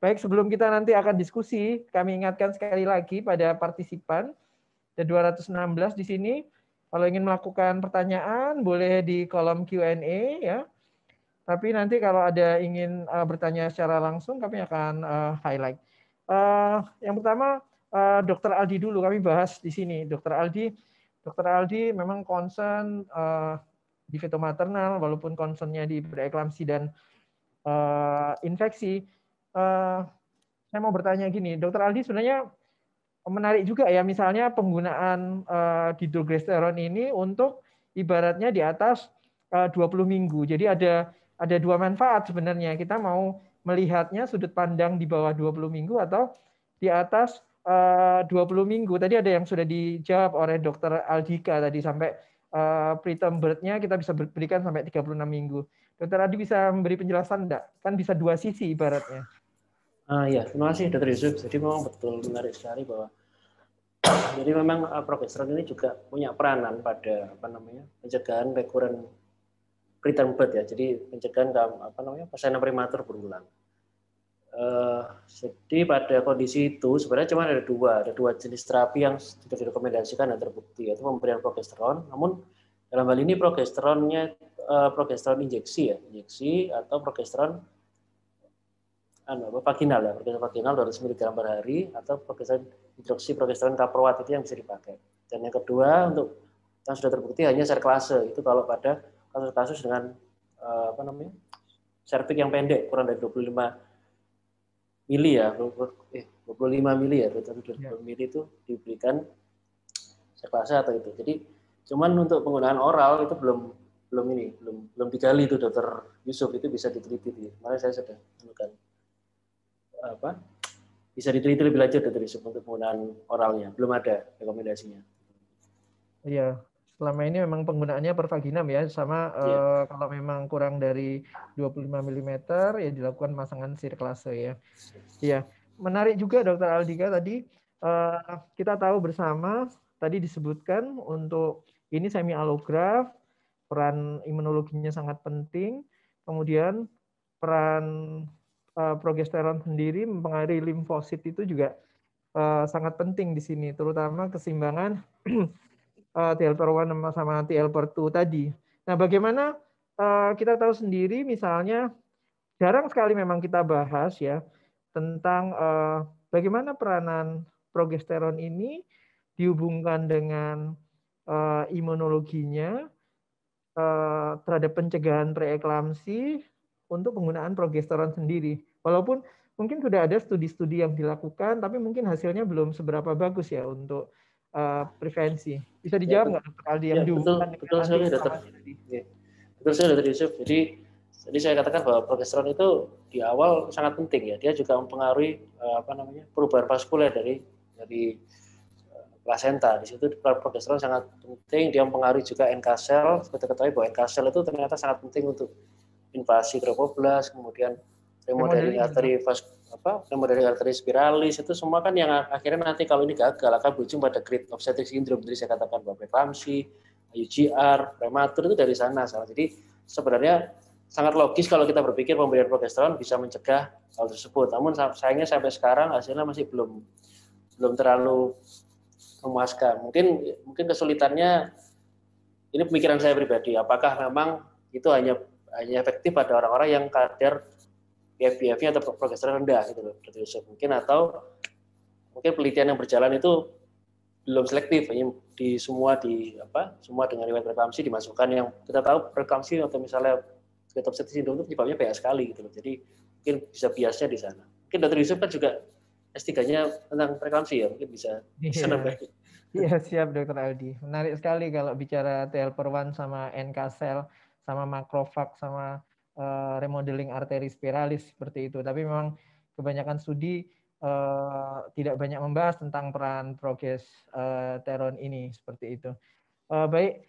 baik sebelum kita nanti akan diskusi, kami ingatkan sekali lagi pada partisipan ada 216 di sini. Kalau ingin melakukan pertanyaan boleh di kolom Q&A ya. Tapi nanti kalau ada ingin uh, bertanya secara langsung kami akan uh, highlight. Uh, yang pertama uh, Dr. Aldi dulu kami bahas di sini. Dr. Aldi, Dr. Aldi memang concern uh, di fetomaternal walaupun concernnya di preeklamsi dan uh, infeksi. Uh, saya mau bertanya gini, Dokter Aldi sebenarnya menarik juga ya misalnya penggunaan uh, dihidrogesteron ini untuk ibaratnya di atas uh, 20 minggu. Jadi ada ada dua manfaat sebenarnya. Kita mau melihatnya sudut pandang di bawah 20 minggu atau di atas uh, 20 minggu. Tadi ada yang sudah dijawab oleh Dokter Aldika tadi sampai preterm birth-nya kita bisa berikan sampai 36 minggu. Dokter Adi bisa memberi penjelasan enggak? Kan bisa dua sisi ibaratnya. Uh, ya, terima kasih Dr. Yusuf. Jadi memang betul menarik sekali bahwa jadi memang uh, progesteron ini juga punya peranan pada apa namanya pencegahan recurrent preterm birth ya. Jadi pencegahan apa namanya persalinan prematur berulang. Uh, jadi pada kondisi itu sebenarnya cuma ada dua, ada dua jenis terapi yang sudah direkomendasikan dan terbukti yaitu pemberian progesteron. Namun dalam hal ini progesteronnya uh, progesteron injeksi ya, injeksi atau progesteron anu, apa, vaginal ya, progesteron vaginal 200 mg per hari atau progesteron hidroksi progesteron kaproat itu yang bisa dipakai. Dan yang kedua untuk yang sudah terbukti hanya serklase itu kalau pada kasus-kasus dengan uh, apa namanya servik yang pendek kurang dari 25 mili ya, eh 25 mili ya, 25 ya. mili itu diberikan serklase atau itu. Jadi cuman untuk penggunaan oral itu belum belum ini belum belum digali itu dokter Yusuf itu bisa diteliti. Makanya saya sudah menemukan apa bisa diteliti lebih lanjut dari untuk penggunaan oralnya. Belum ada rekomendasinya. Iya, selama ini memang penggunaannya per vaginam ya, sama yeah. Iya. uh, kalau memang kurang dari 25 mm ya dilakukan pasangan sirklase ya. Iya, menarik juga Dokter Aldika tadi uh, kita tahu bersama tadi disebutkan untuk ini semi alograf peran imunologinya sangat penting. Kemudian peran uh, progesteron sendiri mempengaruhi limfosit itu juga uh, sangat penting di sini, terutama keseimbangan uh, TLPR1 sama TLPR2 tadi. Nah, bagaimana uh, kita tahu sendiri misalnya jarang sekali memang kita bahas ya tentang uh, bagaimana peranan progesteron ini dihubungkan dengan uh, imunologinya terhadap pencegahan preeklamsi untuk penggunaan progesteron sendiri. Walaupun mungkin sudah ada studi-studi yang dilakukan, tapi mungkin hasilnya belum seberapa bagus ya untuk uh, prevensi. Bisa ya, dijawab nggak, ya, Dokter Aldi yang ya, betul, betul sekali, Dokter. Ya. Betul sekali, Dokter Yusuf. Jadi, jadi saya katakan bahwa progesteron itu di awal sangat penting ya. Dia juga mempengaruhi uh, apa namanya perubahan vaskuler dari dari uh, plasenta. Di situ progesteron sangat penting. Dia mempengaruhi juga NK cell. Seperti ketahui bahwa NK cell itu ternyata sangat penting untuk invasi trofoblast, kemudian remodeling arteri vas apa remodeling arteri spiralis itu semua kan yang akhirnya nanti kalau ini gagal akan berujung pada great obstetric syndrome jadi saya katakan bahwa preeklamsi, UGR, prematur itu dari sana salah. Jadi sebenarnya sangat logis kalau kita berpikir pemberian progesteron bisa mencegah hal tersebut. Namun sayangnya sampai sekarang hasilnya masih belum belum terlalu memuaskan. Mungkin mungkin kesulitannya ini pemikiran saya pribadi. Apakah memang itu hanya hanya efektif pada orang-orang yang kadar PFBF-nya atau progesteron rendah gitu loh, Mungkin atau mungkin penelitian yang berjalan itu belum selektif, hanya di semua di apa semua dengan riwayat preeklamsi dimasukkan yang kita tahu preeklamsi atau misalnya ketopsetis sindrom itu penyebabnya banyak sekali gitu loh. Jadi mungkin bisa biasnya di sana. Mungkin dokter Yusuf kan juga S3-nya tentang preeklamsi ya, mungkin bisa bisa yeah. Iya siap dokter Aldi. Menarik sekali kalau bicara TLPR1 sama NK cell sama makrofag sama uh, remodeling arteri spiralis seperti itu. Tapi memang kebanyakan studi uh, tidak banyak membahas tentang peran progesteron uh, ini seperti itu. Baik,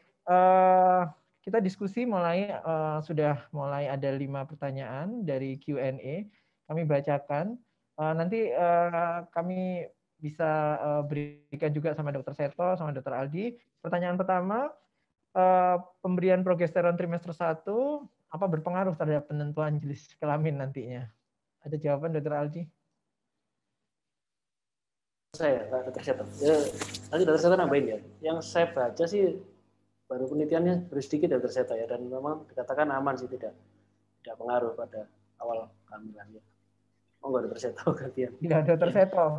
kita diskusi mulai sudah mulai ada lima pertanyaan dari Q&A. Kami bacakan. Uh, nanti kami bisa berikan juga sama Dr. Seto, sama Dr. Aldi. Pertanyaan pertama, uh, pemberian progesteron trimester 1 apa berpengaruh terhadap penentuan jenis kelamin nantinya? Ada jawaban Dokter Alji? Saya Pak Dokter Setan. Ya, nanti Dokter Setan nambahin ya. Yang saya baca sih baru penelitiannya baru sedikit Dokter Setan ya dan memang dikatakan aman sih tidak tidak pengaruh pada awal kehamilannya. Oh enggak Dokter Setan gantian. Tidak Dokter Setan.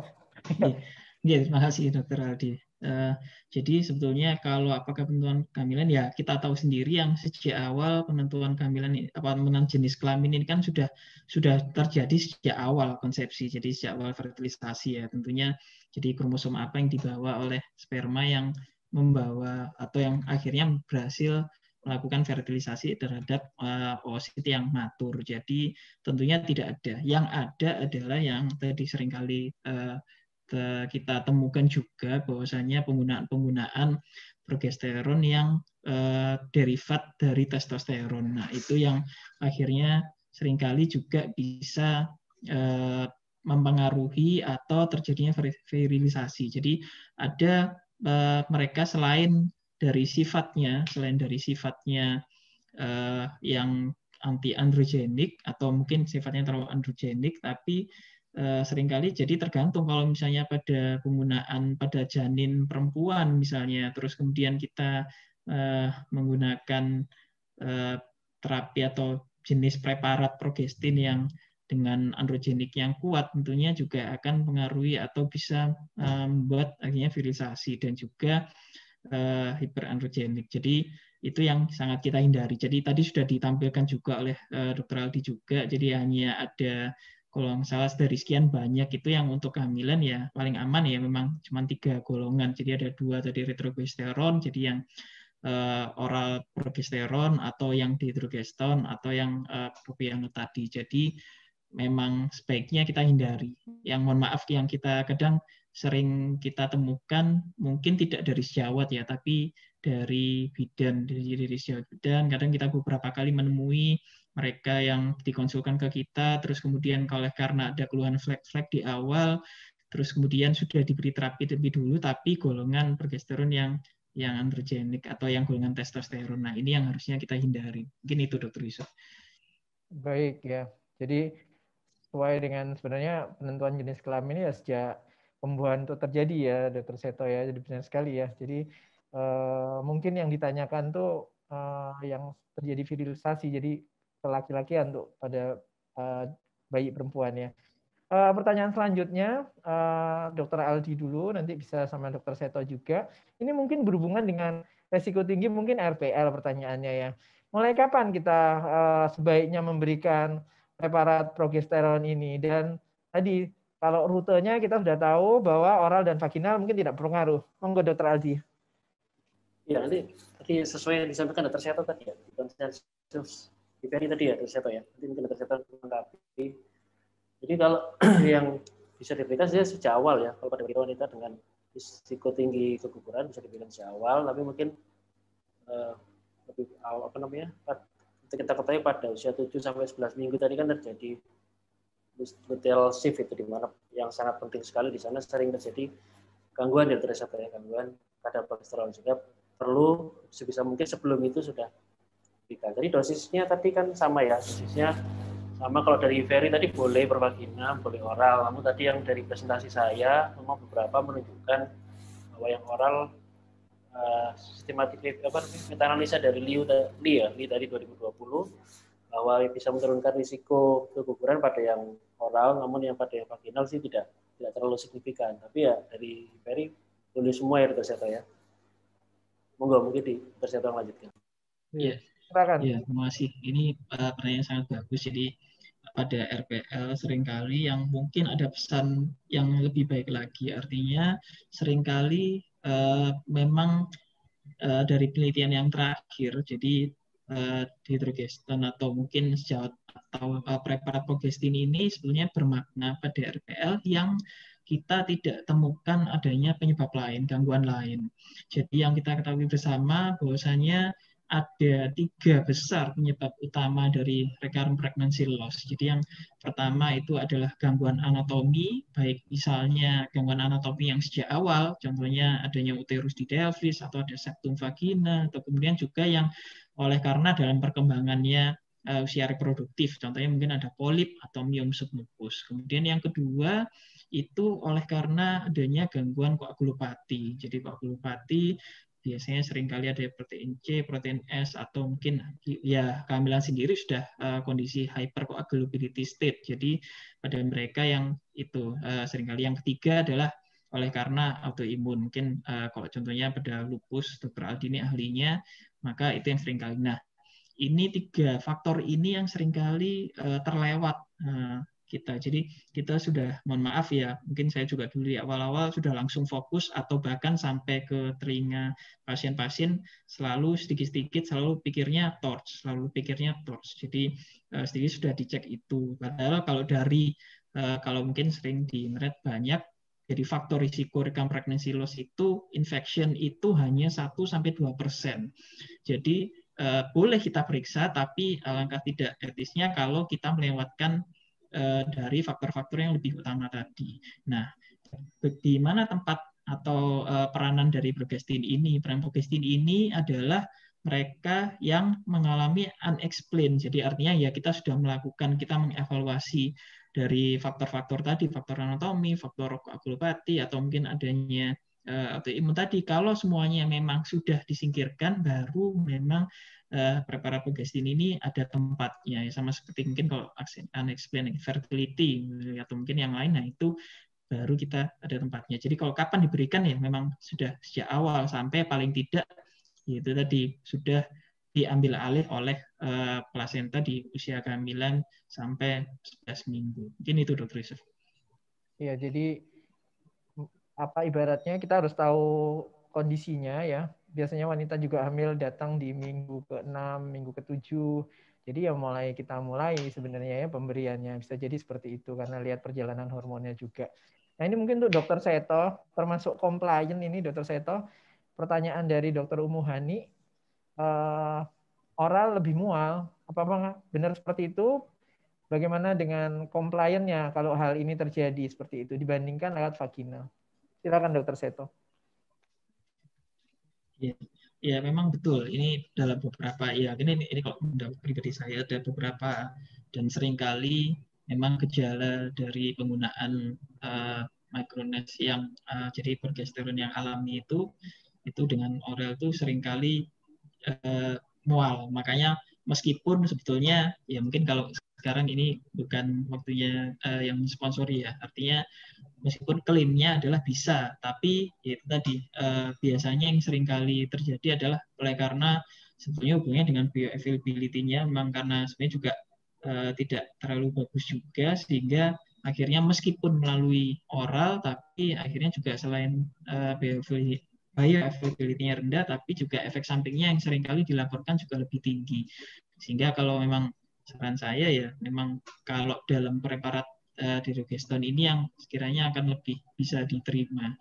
Iya, terima kasih Dokter Aldi. Uh, jadi sebetulnya kalau apakah penentuan kehamilan ya kita tahu sendiri yang sejak awal penentuan kehamilan apa penentuan jenis kelamin ini kan sudah sudah terjadi sejak awal konsepsi jadi sejak awal fertilisasi ya tentunya jadi kromosom apa yang dibawa oleh sperma yang membawa atau yang akhirnya berhasil melakukan fertilisasi terhadap uh, oosit yang matur. Jadi tentunya tidak ada. Yang ada adalah yang tadi sering kali uh, kita temukan juga bahwasanya penggunaan-penggunaan progesteron yang uh, derivat dari testosteron. Nah, itu yang akhirnya sering kali juga bisa uh, mempengaruhi atau terjadinya virilisasi. Jadi ada uh, mereka selain dari sifatnya, selain dari sifatnya uh, yang anti androgenik atau mungkin sifatnya terlalu androgenik, tapi Eh, sering kali jadi tergantung kalau misalnya pada penggunaan pada janin perempuan misalnya terus kemudian kita uh, menggunakan uh, terapi atau jenis preparat progestin yang dengan androgenik yang kuat tentunya juga akan mengaruhi atau bisa membuat akhirnya virilisasi dan juga hiperandrogenik. Jadi itu yang sangat kita hindari. Jadi tadi sudah ditampilkan juga oleh Dr. Aldi juga. Jadi hanya ada kalau salah dari sekian banyak itu yang untuk kehamilan ya paling aman ya memang cuma tiga golongan. Jadi ada dua tadi retrogesteron jadi yang uh, oral progesteron atau yang dihidrogeston atau yang uh, propiano tadi. Jadi memang sebaiknya kita hindari. Yang mohon maaf yang kita kadang sering kita temukan mungkin tidak dari sejawat ya tapi dari bidan dari dari sejawat bidan. Kadang kita beberapa kali menemui mereka yang dikonsulkan ke kita, terus kemudian kalau karena ada keluhan flek-flek di awal, terus kemudian sudah diberi terapi lebih dulu, tapi golongan progesteron yang yang androgenik atau yang golongan testosteron. Nah ini yang harusnya kita hindari. Mungkin itu dokter Yusuf. Baik ya. Jadi sesuai dengan sebenarnya penentuan jenis kelamin ini ya sejak pembuahan itu terjadi ya dokter Seto ya. Jadi benar sekali ya. Jadi uh, mungkin yang ditanyakan tuh uh, yang terjadi virilisasi. Jadi laki-lakian untuk pada uh, bayi perempuan ya. Uh, pertanyaan selanjutnya, uh, Dokter Aldi dulu, nanti bisa sama Dokter Seto juga. Ini mungkin berhubungan dengan resiko tinggi, mungkin RPL pertanyaannya ya. Mulai kapan kita sebaiknya memberikan preparat progesteron ini? Dan tadi kalau rutenya kita sudah tahu bahwa oral dan vaginal mungkin tidak berpengaruh. Monggo Dokter Aldi. Ya nanti tadi sesuai yang disampaikan Dokter Seto tadi ya, Ferry tadi ya terus ya? Nanti mungkin tersetor melengkapi. Jadi kalau yang bisa diberikan saya sejak awal ya. Kalau pada wanita dengan risiko tinggi keguguran bisa diberikan sejak awal tapi mungkin uh, lebih awal apa namanya kita ketahui pada usia 7 sampai 11 minggu tadi kan terjadi detail shift itu di mana yang sangat penting sekali di sana sering terjadi gangguan ya tersetor ya gangguan kadar kolesterol. Sehingga perlu sebisa mungkin sebelum itu sudah kita. Jadi dosisnya tadi kan sama ya, dosisnya sama kalau dari Ferry tadi boleh pervagina, boleh oral. Namun tadi yang dari presentasi saya memang beberapa menunjukkan bahwa yang oral uh, sistematik apa meta analisa dari Liu, Li ya, Li tadi 2020 bahwa bisa menurunkan risiko keguguran pada yang oral, namun yang pada yang vaginal sih tidak tidak terlalu signifikan. Tapi ya dari Ferry boleh semua ya dokter ya. Monggo mungkin di dokter lanjutkan. Iya. Silakan. Iya, terima kasih. Ini uh, pertanyaan sangat bagus. Jadi pada RPL sering kali yang mungkin ada pesan yang lebih baik lagi. Artinya sering kali uh, memang uh, dari penelitian yang terakhir, jadi uh, dihidrogeston atau mungkin sejauh atau uh, preparat progestin ini sebenarnya bermakna pada RPL yang kita tidak temukan adanya penyebab lain, gangguan lain. Jadi yang kita ketahui bersama bahwasanya ada tiga besar penyebab utama dari recurrent pregnancy loss. Jadi yang pertama itu adalah gangguan anatomi, baik misalnya gangguan anatomi yang sejak awal, contohnya adanya uterus di delvis atau ada septum vagina, atau kemudian juga yang oleh karena dalam perkembangannya uh, usia reproduktif, contohnya mungkin ada polip atau miom submucus. Kemudian yang kedua itu oleh karena adanya gangguan koagulopati. Jadi koagulopati biasanya sering kali ada protein C, protein S, atau mungkin ya kehamilan sendiri sudah uh, kondisi hypercoagulability state. Jadi pada mereka yang itu uh, sering kali yang ketiga adalah oleh karena autoimun. Mungkin uh, kalau contohnya pada lupus, dokter Aldi ini ahlinya, maka itu yang sering kali. Nah, ini tiga faktor ini yang sering kali uh, terlewat. Uh, kita. Jadi kita sudah, mohon maaf ya, mungkin saya juga dulu di awal-awal sudah langsung fokus atau bahkan sampai ke telinga pasien-pasien selalu sedikit-sedikit selalu pikirnya torch, selalu pikirnya torch. Jadi uh, sedikit sudah dicek itu. Padahal kalau dari uh, kalau mungkin sering di internet banyak jadi faktor risiko rekam pregnancy loss itu infection itu hanya 1 sampai 2 persen. Jadi eh, boleh kita periksa, tapi alangkah tidak etisnya kalau kita melewatkan Eh, dari faktor-faktor yang lebih utama tadi. Nah, di mana tempat atau uh, peranan dari progestin ini? Peran progestin ini adalah mereka yang mengalami unexplained. Jadi artinya ya kita sudah melakukan, kita mengevaluasi dari faktor-faktor tadi, faktor anatomi, faktor koagulopati, atau mungkin adanya uh, atau imun tadi. Kalau semuanya memang sudah disingkirkan, baru memang uh, preparat progestin ini ada tempatnya ya sama seperti mungkin kalau unexplained fertility atau mungkin yang lain nah itu baru kita ada tempatnya. Jadi kalau kapan diberikan ya memang sudah sejak awal sampai paling tidak itu tadi sudah diambil alih oleh uh, plasenta di usia kehamilan sampai 11 minggu. Mungkin itu dokter Yusuf. Ya, jadi apa ibaratnya kita harus tahu kondisinya ya biasanya wanita juga hamil datang di minggu ke-6, minggu ke-7. Jadi ya mulai kita mulai sebenarnya ya pemberiannya bisa jadi seperti itu karena lihat perjalanan hormonnya juga. Nah ini mungkin untuk dokter Seto, termasuk komplain ini dokter Seto, pertanyaan dari dokter Umuhani, uh, oral lebih mual, apa apa benar seperti itu? Bagaimana dengan komplainnya kalau hal ini terjadi seperti itu dibandingkan lewat vaginal? Silakan dokter Seto. Ya, ya memang betul. Ini dalam beberapa ya ini ini kalau menurut pribadi saya ada beberapa dan sering kali memang gejala dari penggunaan uh, Micrones yang uh, jadi progesteron yang alami itu itu dengan oral itu sering kali uh, mual. Makanya meskipun sebetulnya ya mungkin kalau sekarang ini bukan waktunya uh, yang sponsori ya. Artinya meskipun klaimnya adalah bisa, tapi ya tadi uh, biasanya yang sering kali terjadi adalah oleh karena sebetulnya hubungannya dengan bioavailability-nya memang karena sebenarnya juga uh, tidak terlalu bagus juga sehingga akhirnya meskipun melalui oral tapi akhirnya juga selain uh, bioavailability-nya rendah tapi juga efek sampingnya yang sering kali dilaporkan juga lebih tinggi. Sehingga kalau memang saran saya ya memang kalau dalam preparat uh, dirogeston ini yang sekiranya akan lebih bisa diterima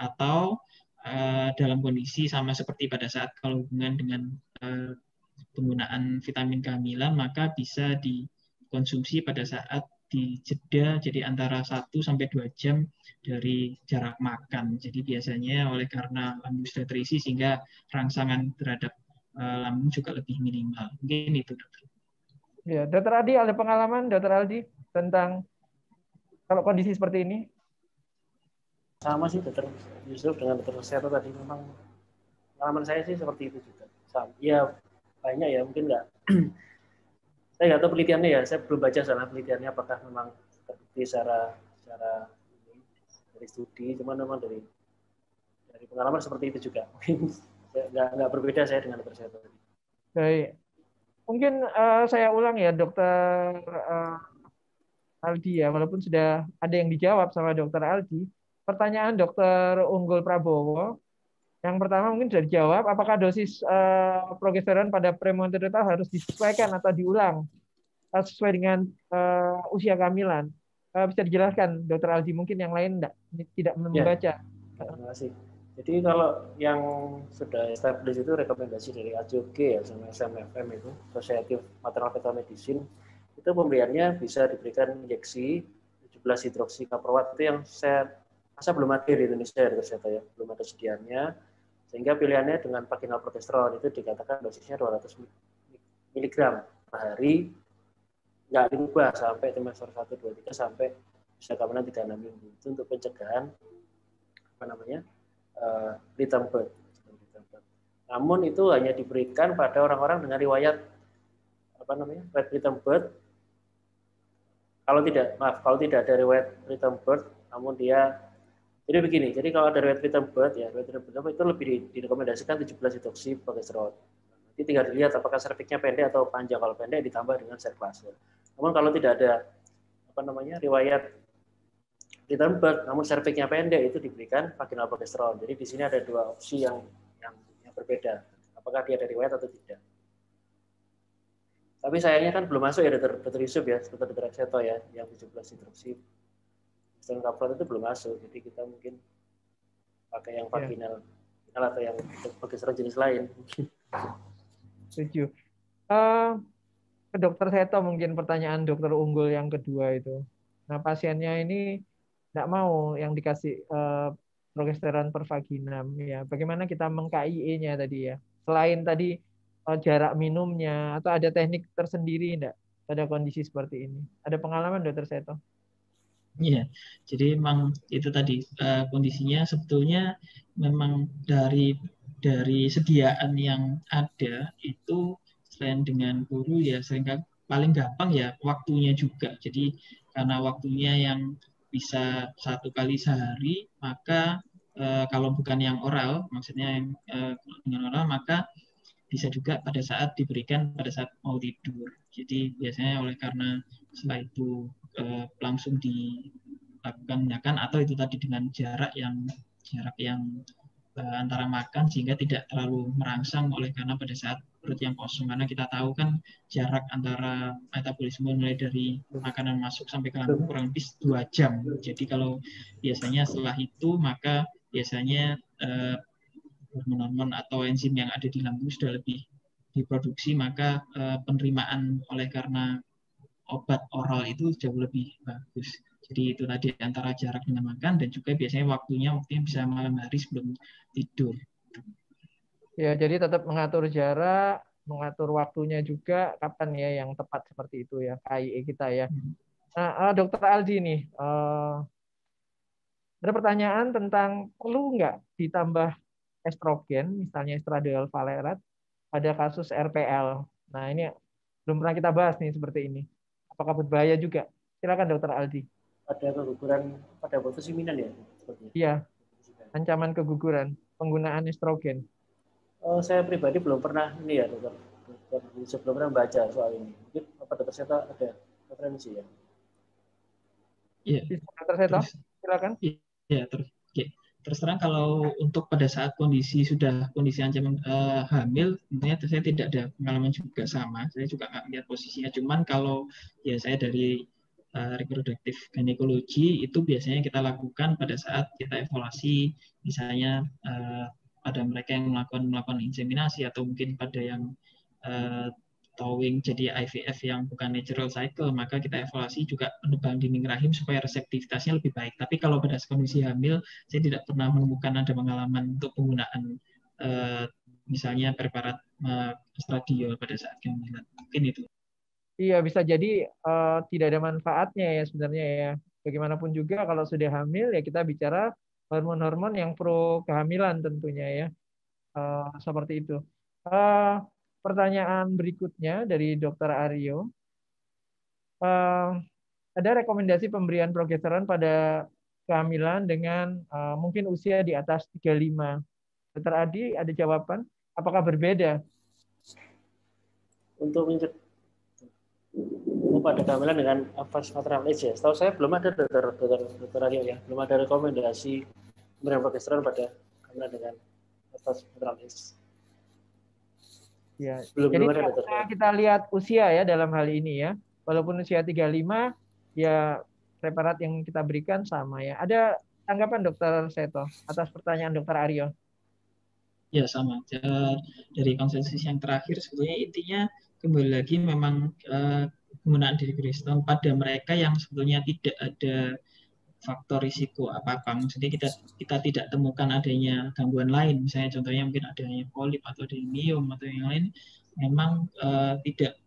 atau uh, dalam kondisi sama seperti pada saat kalau hubungan dengan uh, penggunaan vitamin kehamilan maka bisa dikonsumsi pada saat di jeda jadi antara 1 sampai 2 jam dari jarak makan. Jadi biasanya oleh karena lambung sudah terisi sehingga rangsangan terhadap lambung juga lebih minimal. Mungkin itu dokter. Ya, Dokter Aldi ada pengalaman Dokter Aldi tentang kalau kondisi seperti ini? Sama sih Dokter Yusuf dengan Dokter Seto tadi memang pengalaman saya sih seperti itu juga. Sama. Ya banyak ya mungkin enggak. saya nggak tahu penelitiannya ya. Saya belum baca sana penelitiannya apakah memang terbukti secara secara ini, dari studi, cuman memang dari dari pengalaman seperti itu juga. Mungkin nggak nggak berbeda saya dengan Dokter Seto. Baik. Mungkin uh, saya ulang ya, Dokter uh, Aldi ya, walaupun sudah ada yang dijawab sama Dokter Aldi. Pertanyaan Dokter Unggul Prabowo, yang pertama mungkin sudah dijawab, apakah dosis uh, progesteron pada premenstrual harus disesuaikan atau diulang uh, sesuai dengan uh, usia kehamilan? Uh, bisa dijelaskan, Dokter Aldi, mungkin yang lain tidak, tidak membaca. Ya. Terima kasih. Jadi kalau yang sudah established itu rekomendasi dari AJOG ya sama SMFM itu Society of Maternal Fetal Medicine itu pemberiannya bisa diberikan injeksi 17 hidroksi itu yang saya masa belum ada di Indonesia ya ya belum ada sedianya. Sehingga pilihannya dengan vaginal progesteron itu dikatakan dosisnya 200 mg per hari. Nggak diubah sampai trimester 1, 2, 3 sampai bisa keamanan tiga enam minggu. Itu untuk pencegahan apa namanya uh. Namun itu hanya diberikan pada orang-orang dengan riwayat apa namanya red birth. Kalau tidak maaf kalau tidak ada riwayat birth, namun dia jadi begini, jadi kalau ada riwayat return birth ya, riwayat return itu lebih direkomendasikan 17 hidroksi progesteron. Nanti tinggal dilihat apakah cerviknya pendek atau panjang. Kalau pendek ditambah dengan serklase. Namun kalau tidak ada apa namanya riwayat birth, namun cerviknya pendek itu diberikan vaginal progesteron. Jadi di sini ada dua opsi yang yang, yang berbeda. Apakah dia ada riwayat atau tidak. Tapi sayangnya kan belum masuk ya dokter, dokter Yusuf ya, dokter dokter Akseto ya, yang 17 hidroksi Western couplet itu belum masuk, jadi kita mungkin pakai yang iya. vaginal, yeah. atau yang progesteron jenis lain. Setuju. Uh, ke dokter Seto mungkin pertanyaan dokter unggul yang kedua itu. Nah pasiennya ini tidak mau yang dikasih uh, progesteron per vaginam ya. Bagaimana kita meng-KIE-nya tadi ya? Selain tadi uh, jarak minumnya atau ada teknik tersendiri enggak pada kondisi seperti ini? Ada pengalaman dokter Seto? Iya, jadi memang itu tadi uh, kondisinya sebetulnya memang dari dari sediaan yang ada itu selain dengan guru ya sering paling gampang ya waktunya juga. Jadi karena waktunya yang bisa satu kali sehari, maka uh, kalau bukan yang oral, maksudnya yang uh, dengan oral, maka bisa juga pada saat diberikan pada saat mau tidur. Jadi biasanya oleh karena setelah itu eh, langsung dilakukan makan atau itu tadi dengan jarak yang jarak yang eh, antara makan sehingga tidak terlalu merangsang oleh karena pada saat perut yang kosong karena kita tahu kan jarak antara metabolisme mulai dari makanan masuk sampai ke lambung kurang lebih dua jam. Jadi kalau biasanya setelah itu maka biasanya eh, hormon-hormon atau enzim yang ada di lambung sudah lebih diproduksi maka eh, penerimaan oleh karena obat oral itu jauh lebih bagus. Jadi itu tadi antara jarak dengan makan dan juga biasanya waktunya waktunya bisa malam hari sebelum tidur. Ya, jadi tetap mengatur jarak, mengatur waktunya juga kapan ya yang tepat seperti itu ya KIE kita ya. Hmm. Nah, uh, Dokter Aldi nih, uh, ada pertanyaan tentang perlu nggak ditambah estrogen, misalnya estradiol valerat pada kasus RPL. Nah, ini belum pernah kita bahas nih seperti ini. Apakah berbahaya juga? Silakan Dokter Aldi. Pada keguguran pada siminan ya? Iya. Ancaman keguguran, penggunaan estrogen. Oh, saya pribadi belum pernah ini ya, Dokter. Dokter belum pernah baca soal ini. Mungkin apa Dokter Seta ada referensi ya? Iya. Dokter Seta, silakan. Iya, terus. Oke terus terang kalau untuk pada saat kondisi sudah kondisi ancaman uh, hamil tentunya saya tidak ada pengalaman juga sama saya juga nggak lihat posisinya cuman kalau ya saya dari uh, reproductive gynecology itu biasanya kita lakukan pada saat kita evaluasi misalnya uh, pada mereka yang melakukan melakukan inseminasi atau mungkin pada yang uh, towing jadi IVF yang bukan natural cycle, maka kita evaluasi juga penebangan dinding rahim supaya reseptivitasnya lebih baik. Tapi kalau pada kondisi hamil, saya tidak pernah menemukan ada pengalaman untuk penggunaan uh, misalnya preparat uh, estradiol pada saat kehamilan. Mungkin itu. Iya, bisa jadi uh, tidak ada manfaatnya ya sebenarnya ya. Bagaimanapun juga kalau sudah hamil ya kita bicara hormon-hormon yang pro kehamilan tentunya ya. Uh, seperti itu. Uh, pertanyaan berikutnya dari Dr. Aryo. Uh, ada rekomendasi pemberian progesteron pada kehamilan dengan uh, mungkin usia di atas 35. Dr. Adi, ada jawaban? Apakah berbeda? Untuk pada kehamilan dengan advance maternal age ya. Setahu saya belum ada dokter dokter dokter Aryo ya, belum ada rekomendasi pemberian progesteron pada kehamilan dengan advance maternal age. Ya. Belum, Jadi belum ada, kita lihat usia ya dalam hal ini ya. Walaupun usia 35 ya preparat yang kita berikan sama ya. Ada tanggapan dokter Seto atas pertanyaan dokter Aryo? Ya sama. Dari konsensus yang terakhir sebetulnya intinya kembali lagi memang uh, penggunaan diri Kristen pada mereka yang sebetulnya tidak ada faktor risiko apa-apa. Maksudnya kita kita tidak temukan adanya gangguan lain, misalnya contohnya mungkin adanya polip atau adenium atau yang lain, memang uh, tidak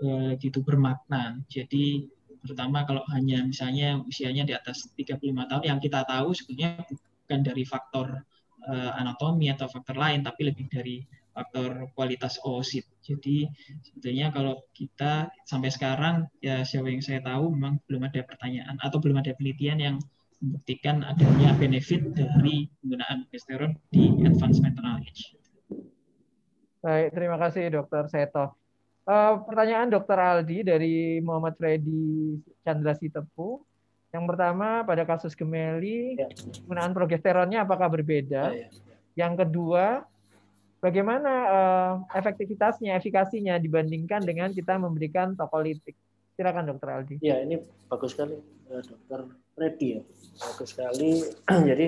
uh, gitu bermakna. Jadi terutama kalau hanya misalnya usianya di atas 35 tahun yang kita tahu sebenarnya bukan dari faktor uh, anatomi atau faktor lain tapi lebih dari faktor kualitas oosit. Jadi sebetulnya kalau kita sampai sekarang ya siapa yang saya tahu memang belum ada pertanyaan atau belum ada penelitian yang membuktikan adanya benefit dari penggunaan progesteron di advanced maternal age. Baik, terima kasih Dokter Seto. Uh, pertanyaan Dokter Aldi dari Muhammad Freddy Chandra Sitepu. Yang pertama pada kasus gemeli ya. penggunaan progesteronnya apakah berbeda? Ya, ya. Yang kedua bagaimana uh, efektivitasnya, efikasinya dibandingkan dengan kita memberikan tokolitik. Silakan Dokter Aldi. Ya, ini bagus sekali uh, Dokter Freddy ya. Bagus sekali. Jadi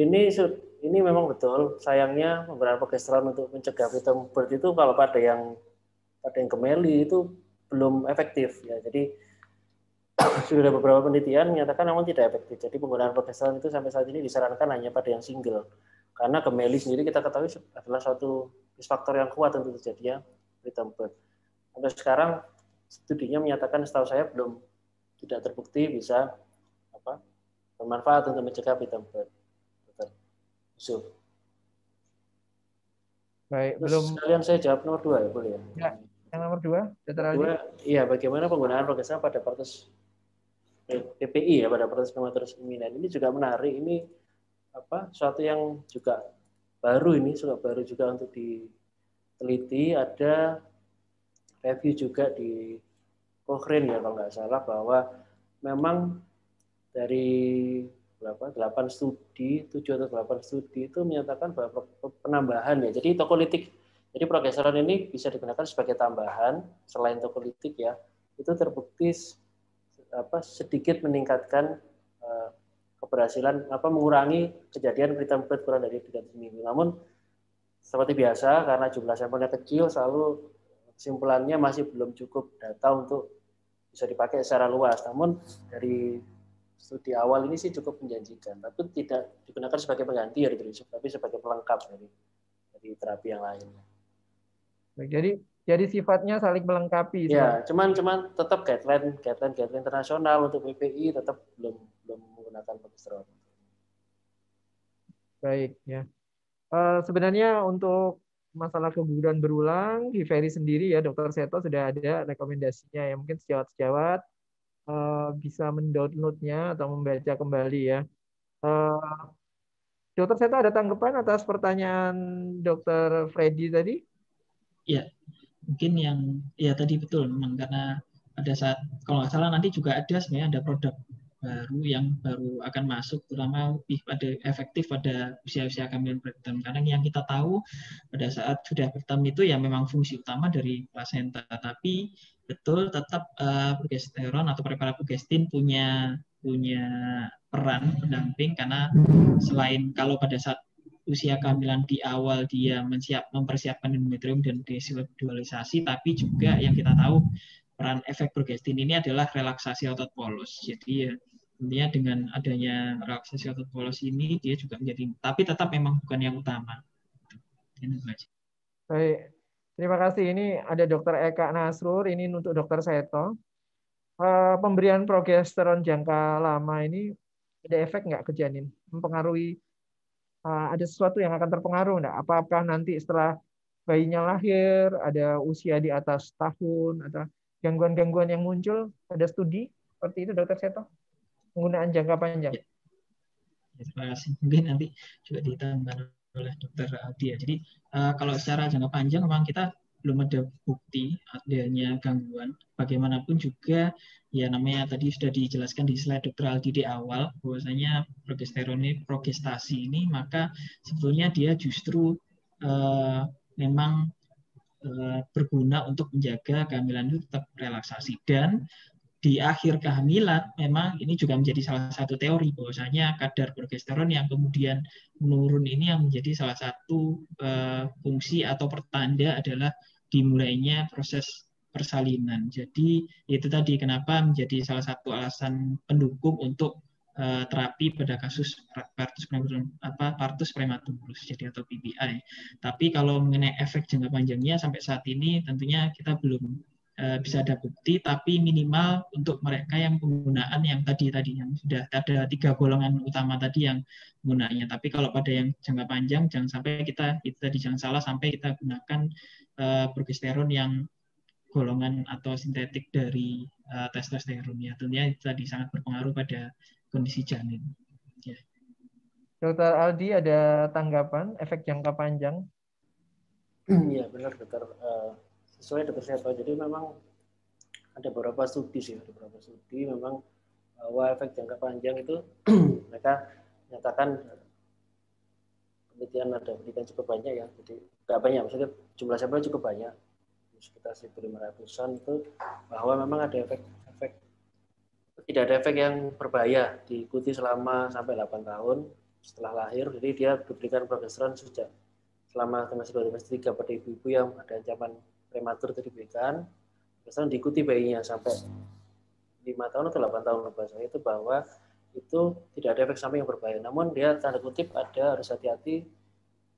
ini ini memang betul. Sayangnya pemberian progesteron untuk mencegah preterm birth itu kalau pada yang pada yang kemeli itu belum efektif ya. Jadi sudah beberapa penelitian menyatakan memang tidak efektif. Jadi penggunaan progesteron itu sampai saat ini disarankan hanya pada yang single karena gemeli sendiri kita ketahui adalah suatu faktor yang kuat untuk terjadinya preterm birth. Sampai sekarang studinya menyatakan setahu saya belum tidak terbukti bisa apa bermanfaat untuk mencegah preterm birth. Yusuf. Baik, Terus belum sekalian saya jawab nomor dua ya boleh ya? Ya, yang nomor dua, dua iya bagaimana penggunaan progesteron pada partus PPI ya pada proses prematur iminan ini juga menarik. Ini apa suatu yang juga baru ini sudah baru juga untuk diteliti. Ada review juga di Cochrane ya kalau nggak salah bahwa memang dari berapa delapan studi tujuh atau delapan studi itu menyatakan bahwa penambahan ya. Jadi tokolitik jadi progesteron ini bisa digunakan sebagai tambahan. Selain tokolitik ya itu terbukti apa sedikit meningkatkan keberhasilan apa mengurangi kejadian preterm birth kurang dari tiga minggu. Namun seperti biasa karena jumlah sampelnya kecil selalu kesimpulannya masih belum cukup data untuk bisa dipakai secara luas. Namun dari studi awal ini sih cukup menjanjikan, tapi tidak digunakan sebagai pengganti ya tapi sebagai pelengkap dari dari terapi yang lainnya. Jadi jadi sifatnya saling melengkapi. Ya, cuman cuman tetap guideline guideline guideline internasional untuk PPI tetap belum belum menggunakan progesteron. Baik ya. Uh, sebenarnya untuk masalah keguguran berulang di Ferry sendiri ya Dokter Seto sudah ada rekomendasinya ya mungkin sejawat-sejawat uh, bisa mendownloadnya atau membaca kembali ya. Uh, Dokter Seto ada tanggapan atas pertanyaan Dokter Freddy tadi? Ya, mungkin yang ya tadi betul memang karena pada saat kalau nggak salah nanti juga ada sebenarnya ada produk baru yang baru akan masuk terutama lebih pada efektif pada usia-usia kehamilan preterm karena yang kita tahu pada saat sudah preterm itu ya memang fungsi utama dari plasenta tapi betul tetap uh, progesteron atau preparat progestin punya punya peran pendamping. Karena selain kalau pada saat usia kehamilan di awal dia mensiap mempersiapkan endometrium dan desindividualisasi tapi juga yang kita tahu peran efek progestin ini adalah relaksasi otot polos. Jadi ya tentunya dengan adanya relaksasi otot polos ini dia juga menjadi tapi tetap memang bukan yang utama. Baik. Terima kasih. Ini ada Dokter Eka Nasrur, ini untuk Dokter Seto. Eh, pemberian progesteron jangka lama ini ada efek nggak ke janin? Mempengaruhi eh, ada sesuatu yang akan terpengaruh nggak? Apakah nanti setelah bayinya lahir ada usia di atas tahun atau gangguan-gangguan yang muncul pada studi seperti itu dokter Seto penggunaan jangka panjang ya. ya. terima kasih mungkin nanti juga ditambah oleh dokter Adi ya jadi uh, kalau secara jangka panjang memang kita belum ada bukti adanya gangguan bagaimanapun juga ya namanya tadi sudah dijelaskan di slide dokter Aldi di awal bahwasanya progesteron ini progestasi ini maka sebetulnya dia justru uh, memang Eh, berguna untuk menjaga kehamilan itu tetap relaksasi dan di akhir kehamilan memang ini juga menjadi salah satu teori bahwasanya kadar progesteron yang kemudian menurun ini yang menjadi salah satu uh, fungsi atau pertanda adalah dimulainya proses persalinan. Jadi itu tadi kenapa menjadi salah satu alasan pendukung untuk uh, terapi pada kasus partus prematur apa partus prematurus jadi atau PPI. Tapi kalau mengenai efek jangka panjangnya sampai saat ini tentunya kita belum uh, bisa ada bukti, tapi minimal untuk mereka yang penggunaan yang tadi tadi yang sudah ada tiga golongan utama tadi yang gunanya. Tapi kalau pada yang jangka panjang, jangan sampai kita kita jangan salah sampai kita gunakan uh, progesteron yang golongan atau sintetik dari uh, testosteron ya. Tentunya tadi sangat berpengaruh pada kondisi janin. Ya. Dokter Aldi ada tanggapan efek jangka panjang? Iya benar dokter. Uh, sesuai dokter saya tahu. Jadi memang ada beberapa studi sih, ada beberapa studi memang bahwa efek jangka panjang itu mereka nyatakan penelitian ada penelitian cukup banyak ya. Jadi nggak banyak, maksudnya jumlah sampel cukup banyak sekitar 1.500an itu bahwa memang ada efek tidak ada efek yang berbahaya diikuti selama sampai 8 tahun setelah lahir. Jadi dia diberikan progesteron sejak selama trimester 2 trimester 3 pada ibu-ibu yang ada ancaman prematur itu diberikan. Progesteron diikuti bayinya sampai 5 tahun atau 8 tahun saya itu bahwa itu tidak ada efek samping yang berbahaya. Namun dia tanda kutip ada harus hati-hati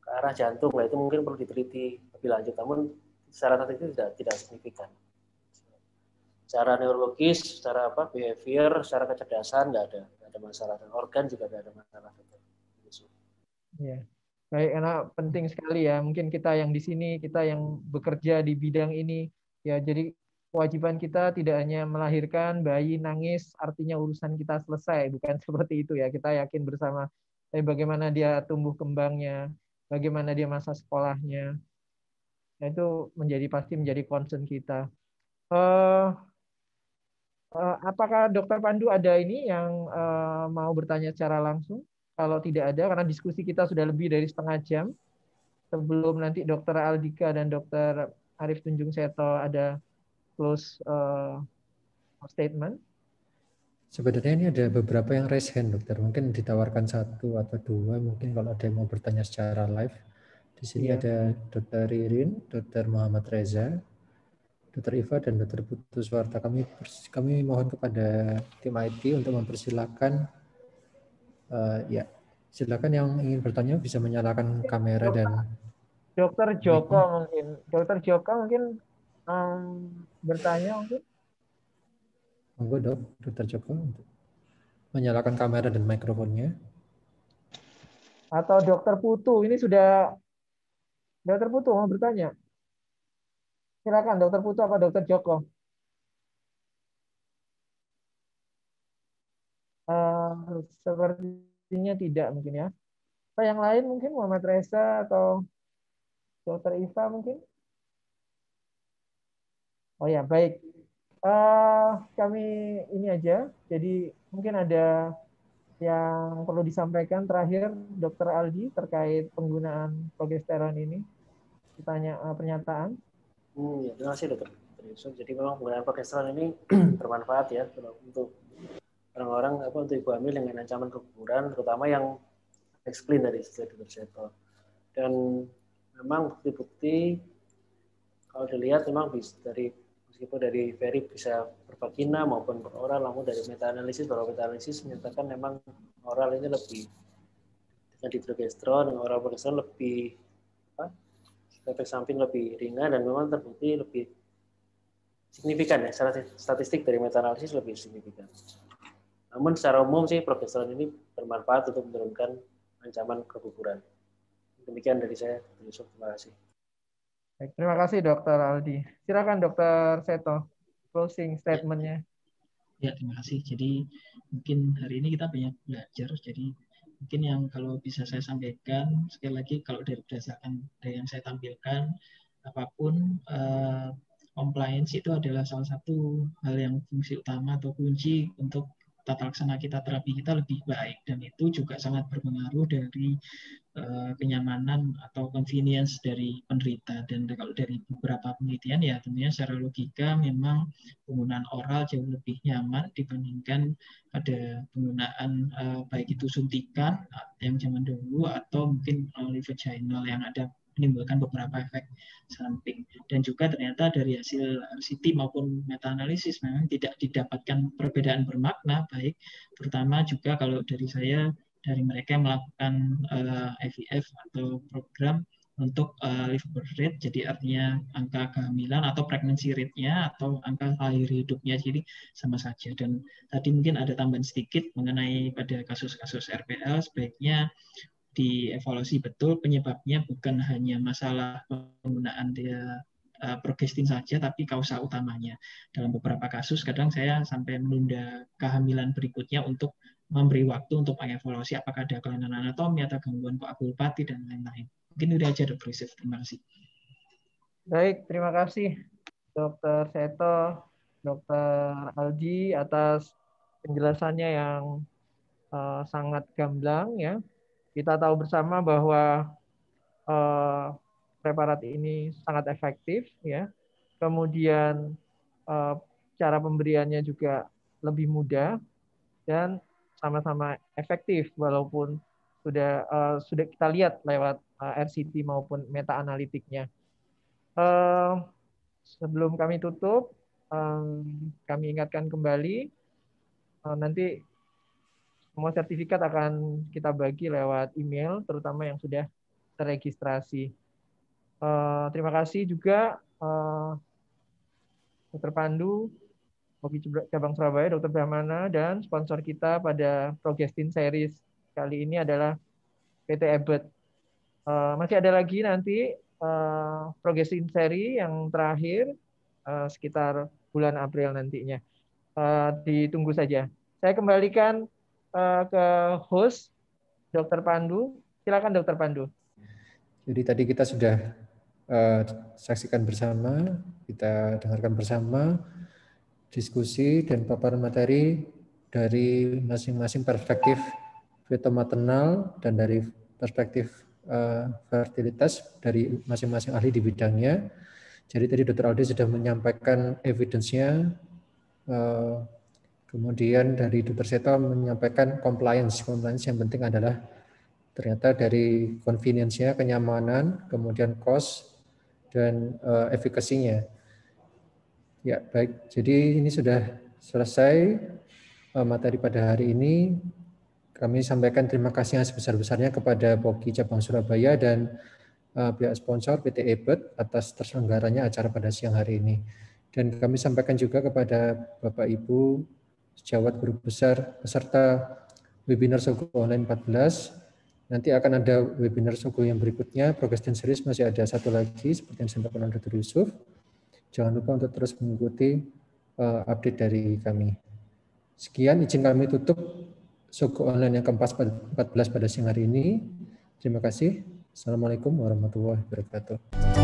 ke arah jantung. Nah, itu mungkin perlu diteliti lebih lanjut. Namun secara itu tidak tidak signifikan. Secara neurologis, secara apa behavior, secara kecerdasan nggak ada nggak ada masalah dan organ juga nggak ada masalah. Ya. Baik, karena penting sekali ya. Mungkin kita yang di sini, kita yang bekerja di bidang ini, ya jadi kewajiban kita tidak hanya melahirkan bayi nangis, artinya urusan kita selesai, bukan seperti itu ya. Kita yakin bersama tapi bagaimana dia tumbuh kembangnya, bagaimana dia masa sekolahnya, Nah, itu menjadi pasti menjadi concern kita. Uh, apakah Dokter Pandu ada ini yang uh, mau bertanya secara langsung? Kalau tidak ada, karena diskusi kita sudah lebih dari setengah jam. Sebelum nanti Dokter Aldika dan Dokter Arif Tunjung Seto ada close uh, statement. Sebenarnya ini ada beberapa yang raise hand, dokter. Mungkin ditawarkan satu atau dua. Mungkin kalau ada yang mau bertanya secara live. Di sini ya. ada Dr. Ririn, Dr. Muhammad Reza, Dr. Iva, dan Dr. Putu Suwarta. Kami kami mohon kepada tim IT untuk mempersilahkan uh, ya silakan yang ingin bertanya bisa menyalakan kamera dan Dokter Joko mungkin Dokter Joko mungkin um, bertanya mungkin monggo dok Dokter Joko untuk menyalakan kamera dan mikrofonnya atau Dokter Putu ini sudah Dokter Putu mau bertanya. Silakan Dokter Putu apa Dokter Joko? Uh, sepertinya tidak mungkin ya. Apa yang lain mungkin Muhammad Reza atau Dokter Iva mungkin? Oh ya baik. Uh, kami ini aja. Jadi mungkin ada yang perlu disampaikan terakhir Dokter Aldi terkait penggunaan progesteron ini? Ditanya uh, pernyataan. Hmm, ya, terima kasih Dokter. Jadi memang penggunaan progesteron ini bermanfaat ya untuk orang-orang apa untuk ibu hamil dengan ancaman keguguran, terutama yang eksplin dari Dr. Seto. Dan memang bukti-bukti kalau dilihat memang bisa dari meskipun dari Ferry bisa bervagina maupun oral, namun dari meta analisis, bahwa meta analisis menyatakan memang oral ini lebih dengan dihidrogesteron dengan oral progesteron lebih efek samping lebih ringan dan memang terbukti lebih signifikan ya secara statistik dari meta analisis lebih signifikan. Namun secara umum sih progesteron ini bermanfaat untuk menurunkan ancaman keguguran. Demikian dari saya, Yusuf. Terima kasih. Baik, terima kasih Dokter Aldi. Silakan Dokter Seto, closing statementnya. Ya, terima kasih. Jadi mungkin hari ini kita banyak belajar. Jadi mungkin yang kalau bisa saya sampaikan sekali lagi kalau dari berdasarkan dari yang saya tampilkan apa pun uh, compliance itu adalah salah satu hal yang fungsi utama atau kunci untuk tata laksana kita terapi kita lebih baik. Dan itu juga sangat berpengaruh dari uh, kenyamanan atau convenience dari penderita dan kalau dari beberapa penelitian ya tentunya secara logika memang penggunaan oral jauh lebih nyaman dibandingkan pada penggunaan uh, baik itu suntikan yang zaman dulu atau mungkin melalui vaginal yang ada menimbulkan beberapa efek samping. Dan juga ternyata dari hasil RCT maupun meta-analisis memang tidak didapatkan perbedaan bermakna, baik terutama juga kalau dari saya, dari mereka yang melakukan uh, eh, atau program untuk uh, live birth rate, jadi artinya angka kehamilan atau pregnancy rate-nya atau angka lahir hidupnya, jadi sama saja. Dan tadi mungkin ada tambahan sedikit mengenai pada kasus-kasus RPL, sebaiknya dievaluasi betul penyebabnya bukan hanya masalah penggunaan dia uh, progestin saja, tapi kausa utamanya. Dalam beberapa kasus, kadang saya sampai menunda kehamilan berikutnya untuk memberi waktu untuk mengevaluasi apakah ada kelainan anatomi atau gangguan koagulopati dan lain-lain. Mungkin itu aja Dr. Yusuf. Terima kasih. Baik, terima kasih Dr. Seto, Dr. Alji atas penjelasannya yang uh, sangat gamblang ya. Kita tahu bersama bahwa uh, preparat ini sangat efektif ya. Kemudian uh, cara pemberiannya juga lebih mudah dan sama-sama efektif walaupun sudah uh, sudah kita lihat lewat uh, eh, RCT maupun meta analitiknya. Uh, sebelum kami tutup, um, kami ingatkan kembali uh, nanti semua sertifikat akan kita bagi lewat email, terutama yang sudah terregistrasi. Uh, terima kasih juga uh, Dr. Pandu Hoki Cabang Surabaya, Dr. Brahmana, dan sponsor kita pada Progestin Series kali ini adalah PT Ebert. Uh, masih ada lagi nanti uh, Progestin Seri yang terakhir uh, sekitar bulan April nantinya. Uh, ditunggu saja. Saya kembalikan uh, ke host Dr. Pandu. Silakan Dr. Pandu. Jadi tadi kita sudah uh, saksikan bersama, kita dengarkan bersama diskusi dan paparan materi dari masing-masing perspektif fitomaternal dan dari perspektif uh, fertilitas dari masing-masing ahli di bidangnya. Jadi tadi Dr. Aldi sudah menyampaikan evidence-nya, uh, kemudian dari Dr. Seto menyampaikan compliance. Compliance yang penting adalah ternyata dari convenience-nya, kenyamanan, kemudian cost, dan uh, efikasinya. Ya, baik. Jadi ini sudah selesai eh, materi pada hari ini. Kami sampaikan terima kasih yang sebesar-besarnya kepada POKI Cabang Surabaya dan uh, pihak sponsor PT Ebert atas terselenggaranya acara pada siang hari ini. Dan kami sampaikan juga kepada Bapak Ibu sejawat guru besar peserta webinar Sogo Online 14. Nanti akan ada webinar Sogo yang berikutnya, Progress Series masih ada satu lagi seperti yang disampaikan oleh Dr. Yusuf. Jangan lupa untuk terus mengikuti uh, update dari kami. Sekian izin kami tutup Soko online yang ke-14 pada siang hari ini. Terima kasih. Assalamualaikum warahmatullahi wabarakatuh.